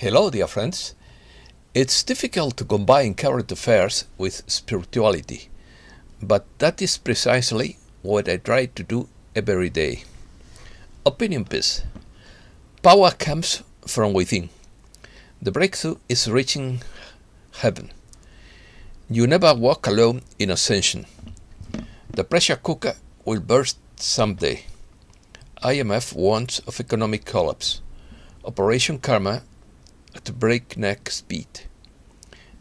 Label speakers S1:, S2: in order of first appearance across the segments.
S1: Hello, dear friends. It's difficult to combine current affairs with spirituality, but that is precisely what I try to do every day. Opinion piece Power comes from within. The breakthrough is reaching heaven. You never walk alone in ascension. The pressure cooker will burst someday. IMF warns of economic collapse. Operation Karma at breakneck speed.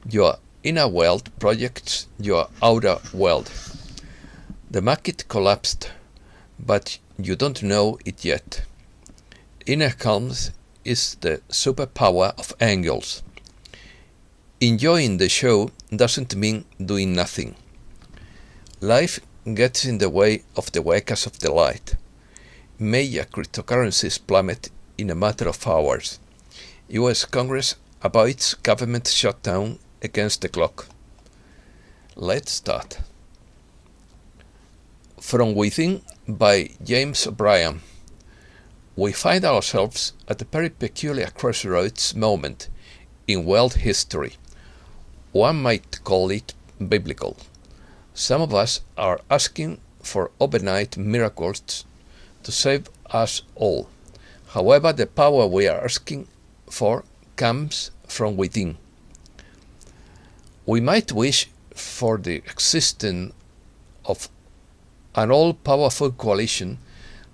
S1: Your inner world projects your outer world. The market collapsed, but you don't know it yet. Inner calm is the superpower of angels. Enjoying the show doesn't mean doing nothing. Life gets in the way of the workers of the light. Major cryptocurrencies plummet in a matter of hours. US Congress avoids government shutdown against the clock. Let's start. From Within by James O'Brien. We find ourselves at a very peculiar crossroads moment in world history. One might call it biblical. Some of us are asking for overnight miracles to save us all. However, the power we are asking for comes from within. We might wish for the existence of an all powerful coalition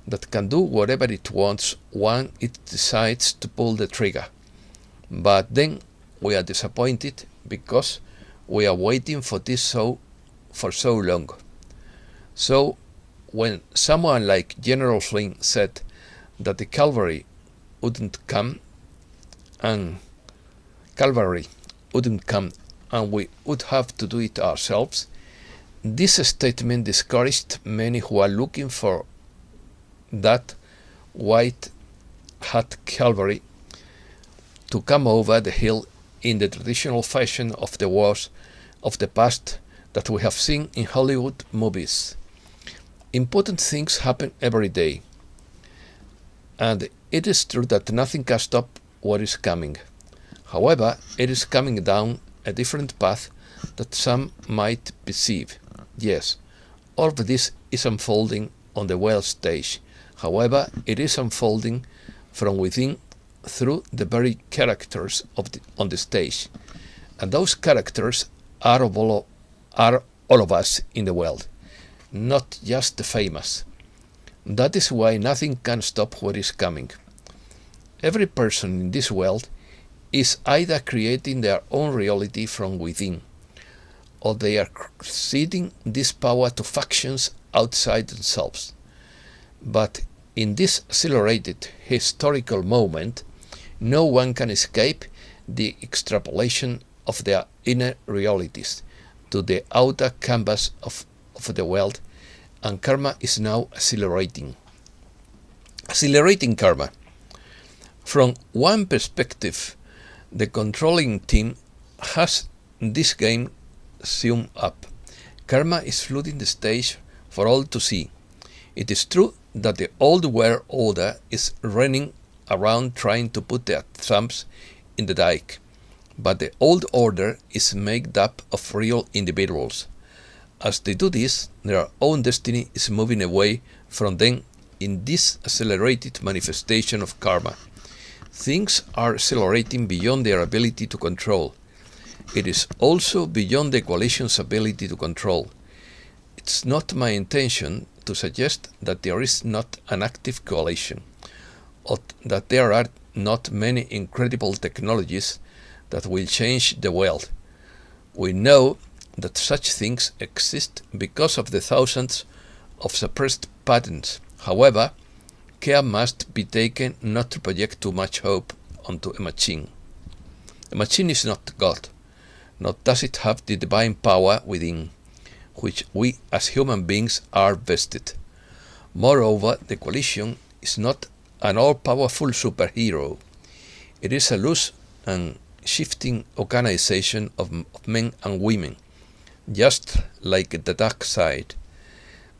S1: that can do whatever it wants when it decides to pull the trigger. But then we are disappointed because we are waiting for this so for so long. So when someone like General Flynn said that the cavalry wouldn't come and cavalry wouldn't come and we would have to do it ourselves, this statement discouraged many who are looking for that white hat cavalry to come over the hill in the traditional fashion of the wars of the past that we have seen in Hollywood movies. Important things happen every day, and it is true that nothing can stop what is coming. However, it is coming down a different path that some might perceive. Yes, all of this is unfolding on the world stage. However, it is unfolding from within through the very characters of the, on the stage. And those characters are, of all, are all of us in the world, not just the famous. That is why nothing can stop what is coming. Every person in this world is either creating their own reality from within, or they are ceding this power to factions outside themselves. But in this accelerated historical moment, no one can escape the extrapolation of their inner realities to the outer canvas of, of the world, and karma is now accelerating. Accelerating karma from one perspective, the controlling team has this game summed up. Karma is flooding the stage for all to see. It is true that the old world order is running around trying to put their thumbs in the dike, but the old order is made up of real individuals. As they do this, their own destiny is moving away from them in this accelerated manifestation of karma. Things are accelerating beyond their ability to control. It is also beyond the coalition's ability to control. It's not my intention to suggest that there is not an active coalition, or that there are not many incredible technologies that will change the world. We know that such things exist because of the thousands of suppressed patents. However, care must be taken not to project too much hope onto a machine. A machine is not God, nor does it have the divine power within, which we as human beings are vested. Moreover, the coalition is not an all powerful superhero. It is a loose and shifting organization of, of men and women, just like the dark side.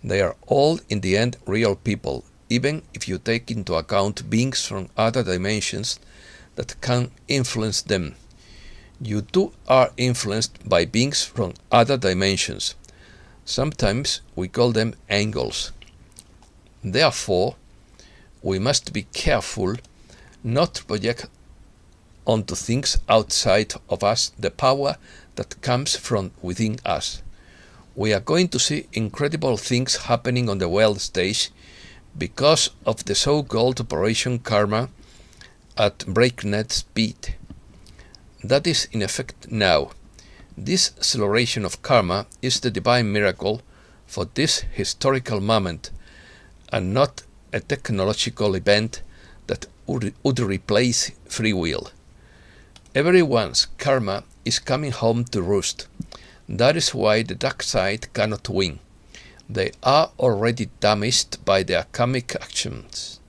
S1: They are all, in the end, real people even if you take into account beings from other dimensions that can influence them. You too are influenced by beings from other dimensions. Sometimes we call them angels. Therefore, we must be careful not to project onto things outside of us the power that comes from within us. We are going to see incredible things happening on the world stage because of the so called Operation Karma at breakneck speed. That is in effect now. This acceleration of karma is the divine miracle for this historical moment and not a technological event that would, would replace free will. Everyone's karma is coming home to roost. That is why the dark side cannot win. They are already damaged by their karmic actions.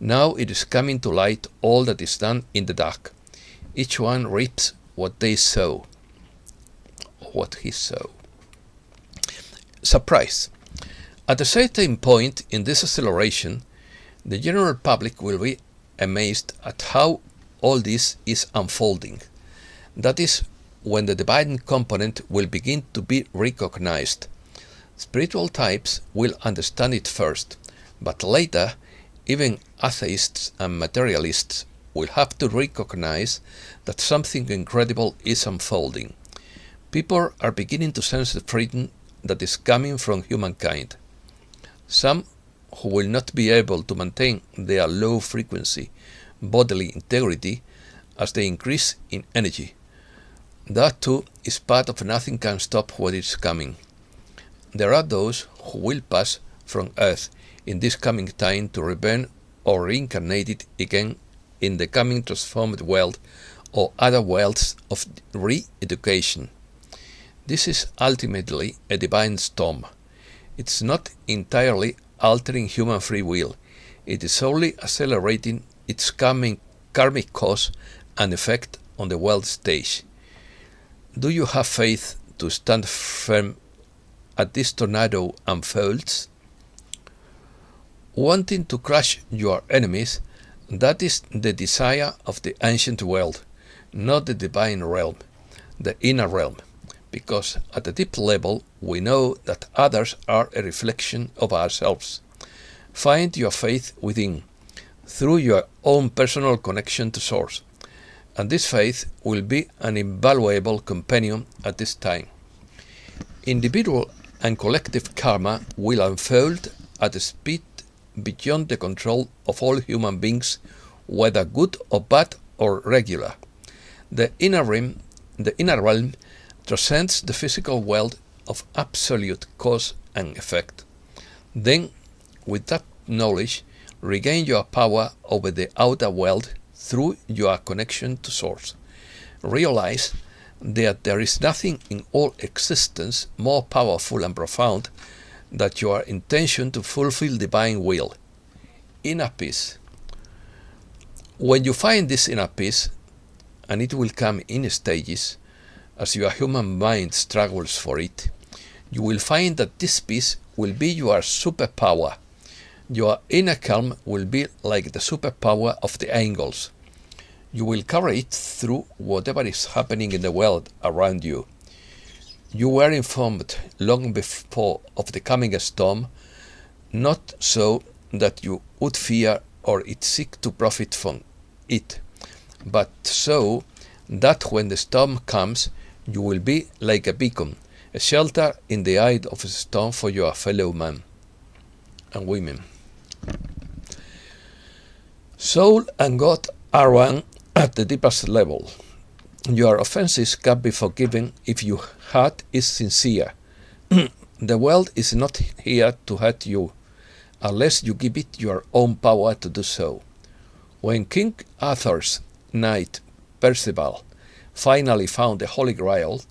S1: Now it is coming to light all that is done in the dark. Each one reaps what they sow. What he sow. Surprise. At a certain point in this acceleration, the general public will be amazed at how all this is unfolding. That is when the divine component will begin to be recognized. Spiritual types will understand it first, but later, even atheists and materialists will have to recognize that something incredible is unfolding. People are beginning to sense the freedom that is coming from humankind. Some who will not be able to maintain their low frequency bodily integrity as they increase in energy. That too is part of nothing can stop what is coming. There are those who will pass from earth in this coming time to reborn or reincarnated again in the coming transformed world or other worlds of re-education. This is ultimately a divine storm. It's not entirely altering human free will. It is only accelerating its coming karmic cause and effect on the world stage. Do you have faith to stand firm as this tornado unfolds? Wanting to crush your enemies, that is the desire of the ancient world, not the divine realm, the inner realm, because at a deep level we know that others are a reflection of ourselves. Find your faith within, through your own personal connection to Source, and this faith will be an invaluable companion at this time. Individual and collective karma will unfold at a speed beyond the control of all human beings, whether good or bad or regular. The inner realm, the inner realm transcends the physical world of absolute cause and effect. Then, with that knowledge, regain your power over the outer world through your connection to Source. Realize that there is nothing in all existence more powerful and profound than your intention to fulfill divine will. Inner peace. When you find this inner peace, and it will come in stages, as your human mind struggles for it, you will find that this peace will be your superpower your inner calm will be like the superpower of the angels. You will carry it through whatever is happening in the world around you. You were informed long before of the coming storm, not so that you would fear or it seek to profit from it, but so that when the storm comes, you will be like a beacon, a shelter in the eye of a storm for your fellow men and women. Soul and God are one at the deepest level. Your offenses can be forgiven if your heart is sincere. the world is not here to hurt you unless you give it your own power to do so. When King Arthur's knight Percival finally found the Holy Grail,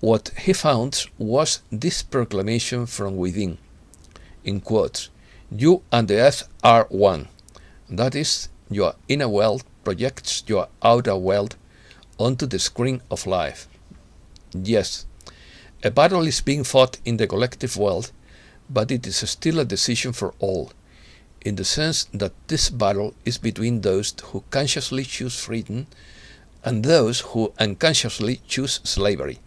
S1: what he found was this proclamation from within. In quotes, You and the earth are one. That is, your inner world projects your outer world onto the screen of life. Yes, a battle is being fought in the collective world, but it is still a decision for all. in the sense that this battle is between those who consciously choose freedom and those who unconsciously choose slavery.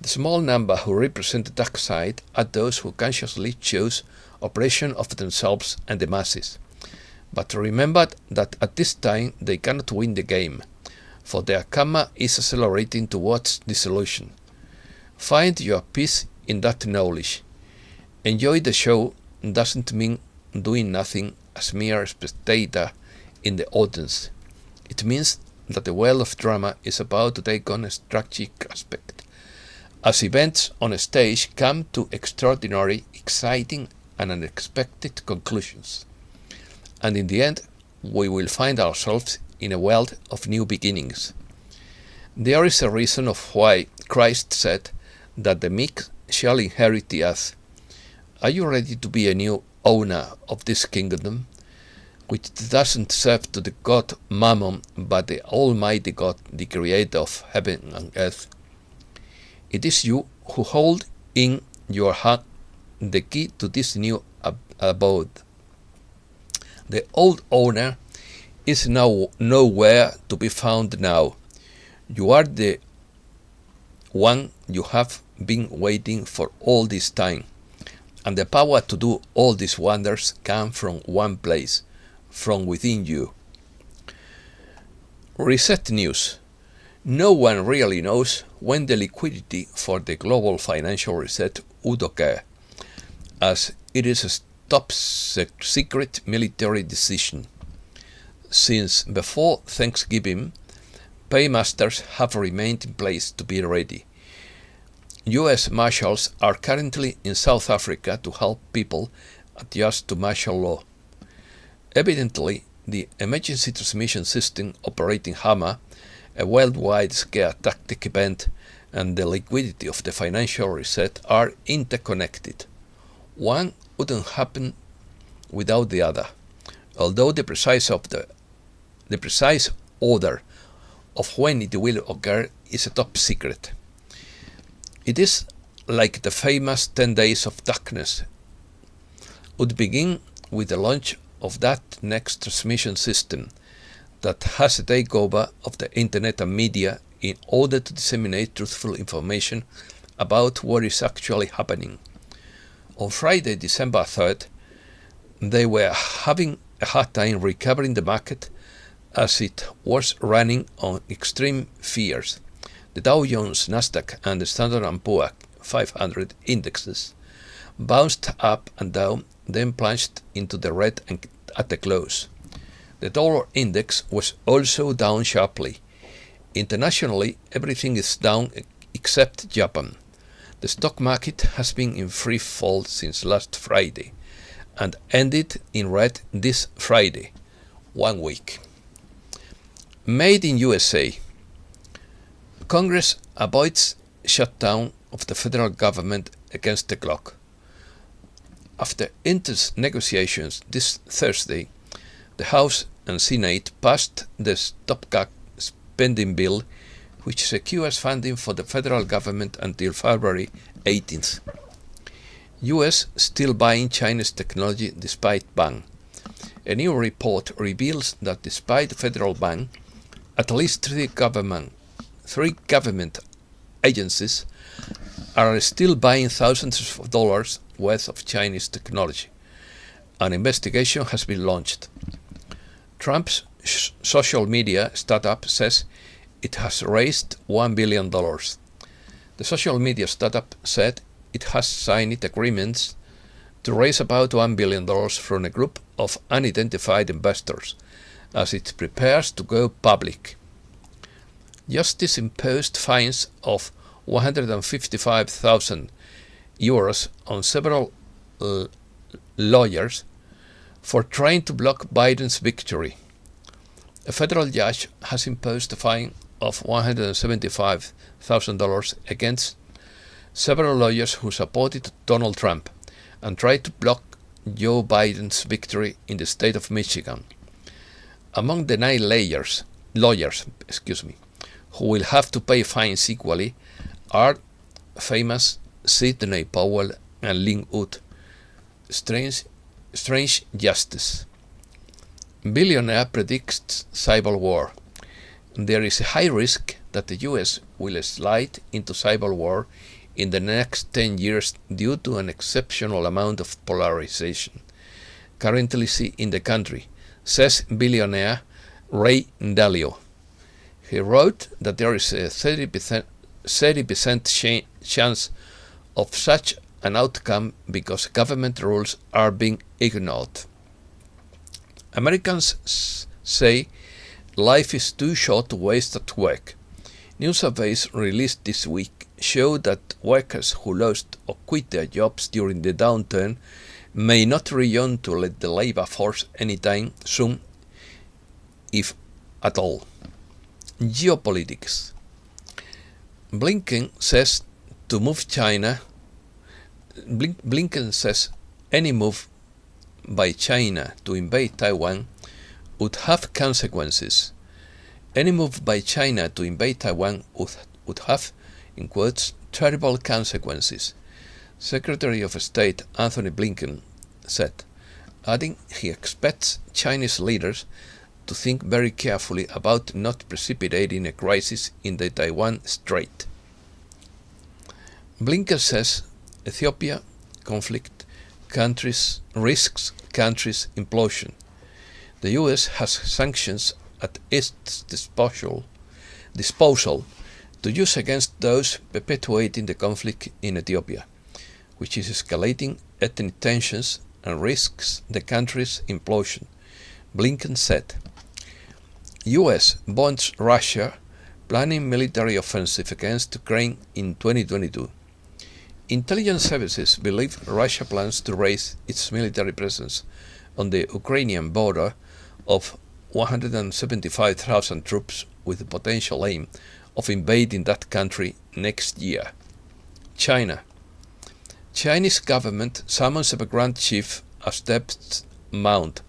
S1: The small number who represent the dark side are those who consciously choose oppression of themselves and the masses. But remember that at this time they cannot win the game, for their karma is accelerating towards dissolution. Find your peace in that knowledge. Enjoy the show doesn't mean doing nothing as mere spectator in the audience. It means that the well of drama is about to take on a tragic aspect, as events on a stage come to extraordinary, exciting, and unexpected conclusions. And in the end, we will find ourselves in a world of new beginnings. There is a reason of why Christ said that the meek shall inherit the earth. Are you ready to be a new owner of this kingdom, which doesn't serve to the God Mammon, but the Almighty God, the Creator of heaven and earth? It is you who hold in your hand the key to this new ab abode. The old owner is now nowhere to be found now. You are the one you have been waiting for all this time. And the power to do all these wonders come from one place, from within you. Reset News. No one really knows when the liquidity for the global financial reset would occur, as it is top secret military decision. Since before Thanksgiving, paymasters have remained in place to be ready. US Marshals are currently in South Africa to help people adjust to martial law. Evidently, the emergency transmission system operating Hammer, a worldwide scare tactic event, and the liquidity of the financial reset are interconnected. One wouldn't happen without the other, although the precise of the the precise order of when it will occur is a top secret. It is like the famous 10 days of darkness would begin with the launch of that next transmission system that has a takeover of the internet and media in order to disseminate truthful information about what is actually happening. On Friday, December 3rd, they were having a hard time recovering the market as it was running on extreme fears the Dow Jones, Nasdaq, and the Standard & Poor's 500 indexes bounced up and down, then plunged into the red at the close. The dollar index was also down sharply. Internationally, everything is down except Japan. The stock market has been in free fall since last Friday and ended in red this Friday, one week. Made in USA. Congress avoids shutdown of the federal government against the clock. After intense negotiations this Thursday, the House and Senate passed the stopgap spending bill which secures funding for the federal government until February 18th. US still buying Chinese technology despite ban. A new report reveals that despite federal ban, at least three government three government agencies are still buying thousands of dollars worth of Chinese technology. An investigation has been launched. Trump's social media startup says it has raised $1 billion. The social media startup said it has signed agreements to raise about $1 billion from a group of unidentified investors as it prepares to go public. Justice imposed fines of 155,000 euros on several uh, lawyers for trying to block Biden's victory. A federal judge has imposed a fine of $175,000 against several lawyers who supported Donald Trump and tried to block Joe Biden's victory in the state of Michigan. Among the nine layers, lawyers, excuse me, who will have to pay fines equally are famous Sidney Powell and Lin Wood. Strange strange justice. Billionaire predicts cyber war. There is a high risk that the US will slide into cyber war in the next 10 years due to an exceptional amount of polarization currently see in the country, says billionaire Ray Dalio. He wrote that there is a 30%, 30% chance of such an outcome because government rules are being ignored. Americans say life is too short to waste at work. New surveys released this week show that workers who lost or quit their jobs during the downturn may not return to the labor force anytime soon, if at all. Geopolitics. Blinken says to move China, Blink Blinken says any move by China to invade Taiwan would have consequences. Any move by China to invade Taiwan would, would have, in quotes, terrible consequences. Secretary of State Antony Blinken said, adding he expects Chinese leaders to think very carefully about not precipitating a crisis in the Taiwan Strait. Blinken says Ethiopia conflict countries risks countries implosion. The US has sanctions at its disposal disposal to use against those perpetuating the conflict in Ethiopia, which is escalating ethnic tensions and risks the country's implosion. Blinken said, US bonds Russia planning military offensive against Ukraine in 2022. Intelligence services believe Russia plans to raise its military presence on the Ukrainian border of 175,000 troops with the potential aim of invading that country next year. China. Chinese government summons a Evergrande chief as debt mount.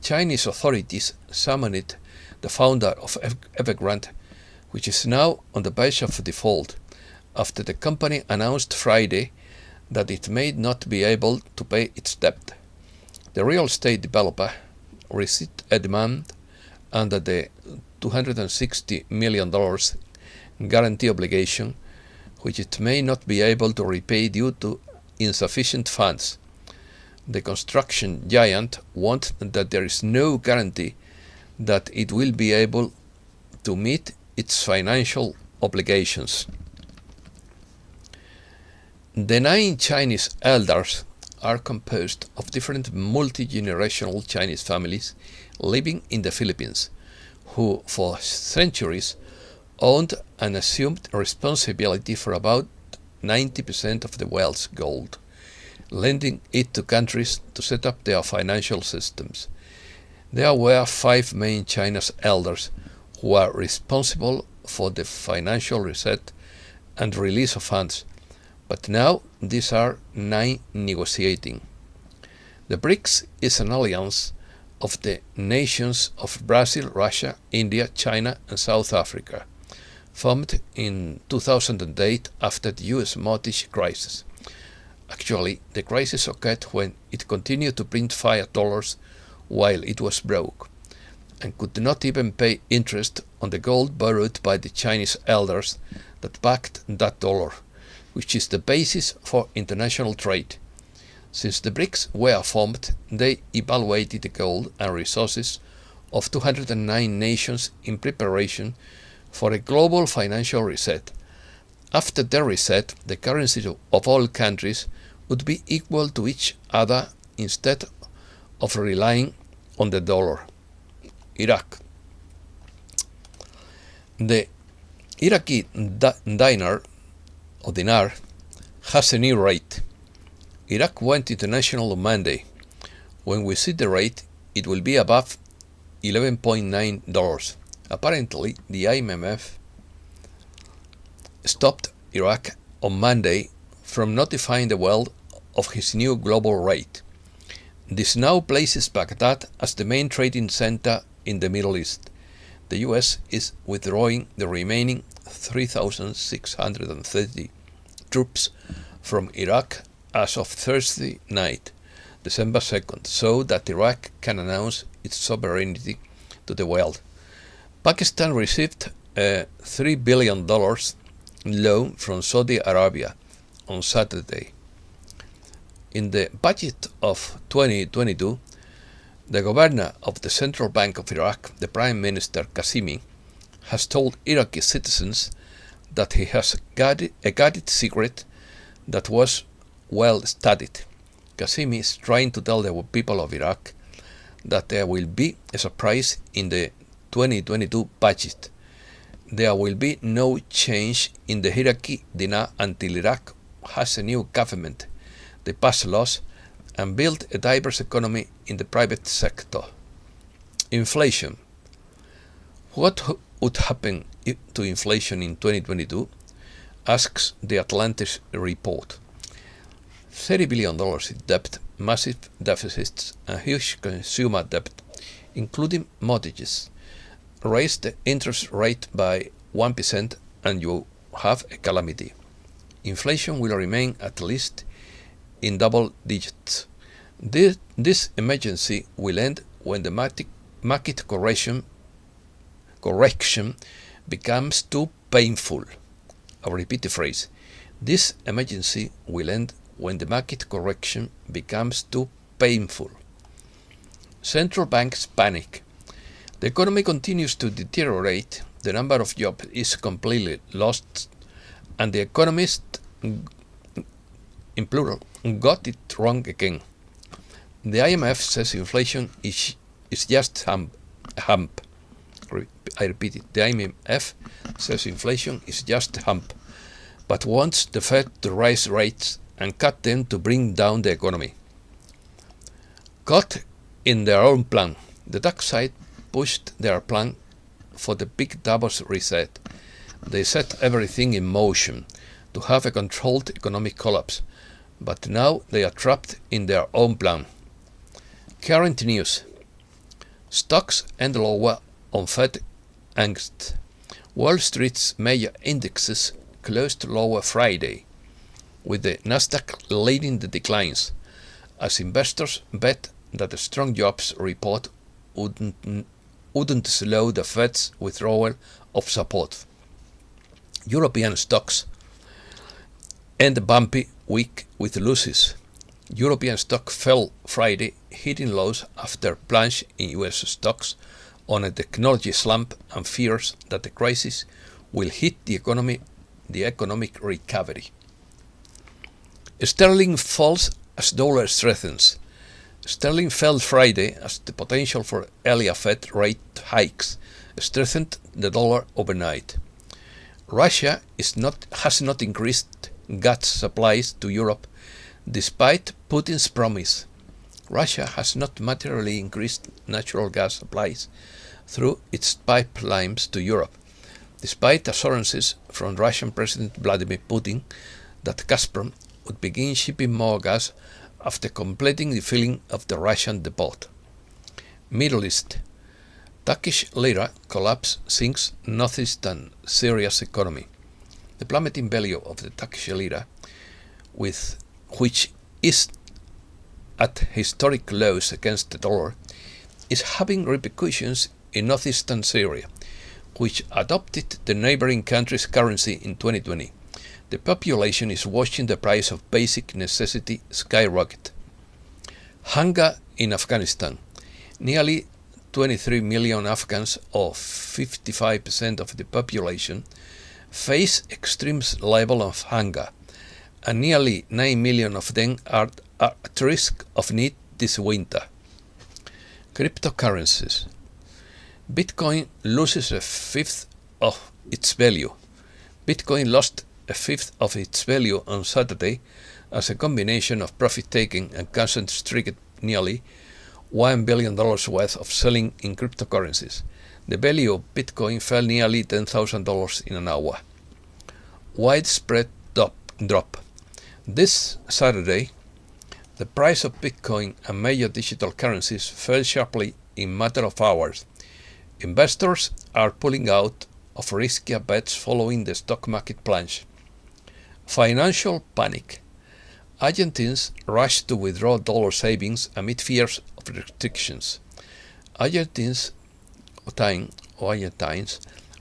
S1: Chinese authorities summoned the founder of Evergrande, which is now on the verge of default, after the company announced Friday that it may not be able to pay its debt. The real estate developer received a demand under the $260 million guarantee obligation, which it may not be able to repay due to insufficient funds. The construction giant wants that there is no guarantee that it will be able to meet its financial obligations. The nine Chinese elders are composed of different multi generational Chinese families living in the Philippines, who for centuries owned and assumed responsibility for about 90% of the world's gold, lending it to countries to set up their financial systems. There were five main China's elders who were responsible for the financial reset and release of funds, but now these are nine negotiating. The BRICS is an alliance of the nations of Brazil, Russia, India, China, and South Africa, formed in 2008 after the US mortgage crisis. Actually, the crisis occurred when it continued to print fiat dollars while it was broke, and could not even pay interest on the gold borrowed by the Chinese elders that backed that dollar, which is the basis for international trade. Since the BRICS were formed, they evaluated the gold and resources of 209 nations in preparation for a global financial reset. After the reset, the currencies of all countries would be equal to each other instead of relying on the dollar. Iraq. The Iraqi dinar or dinar has a new rate. Iraq went international on Monday. When we see the rate, it will be above $11.9. Apparently, the IMF stopped Iraq on Monday from notifying the world of his new global rate. This now places Baghdad as the main trading center in the Middle East. The US is withdrawing the remaining 3,630 troops from Iraq as of Thursday night. December 2nd, so that Iraq can announce its sovereignty to the world. Pakistan received a $3 billion loan from Saudi Arabia on Saturday. In the budget of 2022, the governor of the Central Bank of Iraq, the Prime Minister Qasimi, has told Iraqi citizens that he has guarded, a guarded secret that was well studied. Qasimi is trying to tell the people of Iraq that there will be a surprise in the 2022 budget. There will be no change in the Iraqi dinar until Iraq has a new government. They pass laws and build a diverse economy in the private sector. Inflation. What would happen to inflation in 2022? Asks the Atlantis report. $30 billion in debt, massive deficits, and huge consumer debt, including mortgages. Raise the interest rate by 1% and you have a calamity. Inflation will remain at least in double digits. This, this emergency will end when the market, market correction, correction becomes too painful. I'll repeat the phrase. This emergency will end when the market correction becomes too painful. Central banks panic. The economy continues to deteriorate, the number of jobs is completely lost, and the economists, in plural, got it wrong again. The IMF says inflation is, is just hump, hump. I repeat it. The IMF says inflation is just a hump, but wants the Fed to raise rates and cut them to bring down the economy. Caught in their own plan, the dark side pushed their plan for the big Davos reset. They set everything in motion to have a controlled economic collapse, but now they are trapped in their own plan. Current news Stocks end lower on Fed angst. Wall Street's major indexes closed lower Friday with the Nasdaq leading the declines, as investors bet that the strong jobs report wouldn't, wouldn't slow the Fed's withdrawal of support. European stocks end bumpy week with losses. European stock fell Friday, hitting lows after plunge in US stocks on a technology slump and fears that the crisis will hit the economy, the economic recovery. Sterling falls as dollar strengthens. Sterling fell Friday as the potential for earlier Fed rate hikes strengthened the dollar overnight. Russia is not, has not increased gas supplies to Europe despite Putin's promise. Russia has not materially increased natural gas supplies through its pipelines to Europe, despite assurances from Russian President Vladimir Putin that Gazprom would begin shipping more gas after completing the filling of the Russian depot. Middle East. Turkish lira collapse sinks northeastern Syria's economy. The plummeting value of the Turkish lira, with which is at historic lows against the dollar, is having repercussions in northeastern Syria, which adopted the neighboring country's currency in 2020 the population is watching the price of basic necessity skyrocket. Hunger in Afghanistan. Nearly 23 million Afghans, or 55% of the population, face extreme level of hunger, and nearly 9 million of them are at risk of need this winter. Cryptocurrencies. Bitcoin loses a fifth of its value. Bitcoin lost a fifth of its value on Saturday as a combination of profit taking and concentrated nearly $1 billion worth of selling in cryptocurrencies. The value of Bitcoin fell nearly $10,000 in an hour. Widespread drop. This Saturday, the price of Bitcoin and major digital currencies fell sharply in matter of hours. Investors are pulling out of riskier bets following the stock market plunge. Financial panic. Argentines rushed to withdraw dollar savings amid fears of restrictions. Argentines Argentines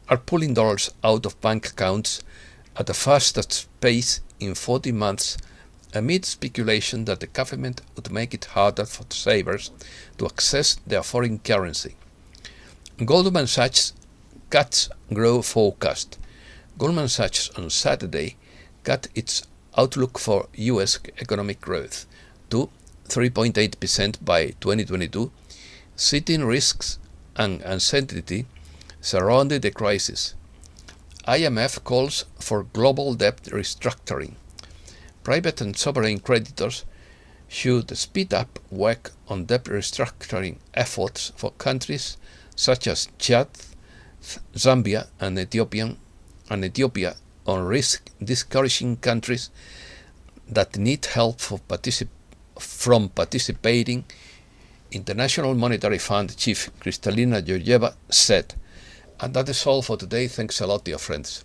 S1: are pulling dollars out of bank accounts at the fastest pace in 40 months amid speculation that the government would make it harder for savers to access their foreign currency. Goldman Sachs cuts growth forecast. Goldman Sachs on Saturday cut its outlook for US economic growth to 3.8% by 2022, citing risks and uncertainty surrounding the crisis. IMF calls for global debt restructuring. Private and sovereign creditors should speed up work on debt restructuring efforts for countries such as Chad, Zambia, and Ethiopia, and Ethiopia on risk discouraging countries that need help particip from participating International Monetary Fund Chief Kristalina Georgieva said. And that is all for today. Thanks a lot, dear friends.